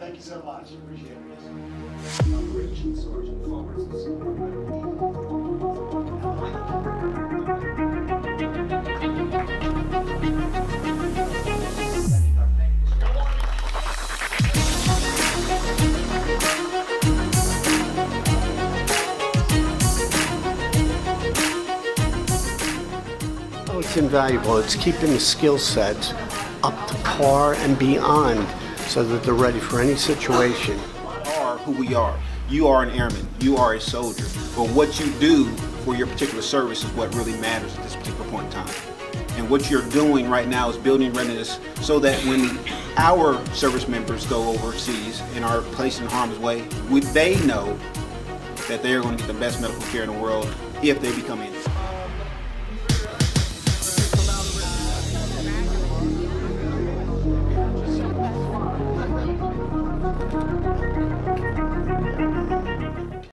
Thank you so much. Appreciate it. It's invaluable. It's keeping the skill sets up to par and beyond so that they're ready for any situation. We are who we are. You are an airman. You are a soldier. But what you do for your particular service is what really matters at this particular point in time. And what you're doing right now is building readiness so that when our service members go overseas and are placed in harm's way, they know that they are going to get the best medical care in the world if they become in.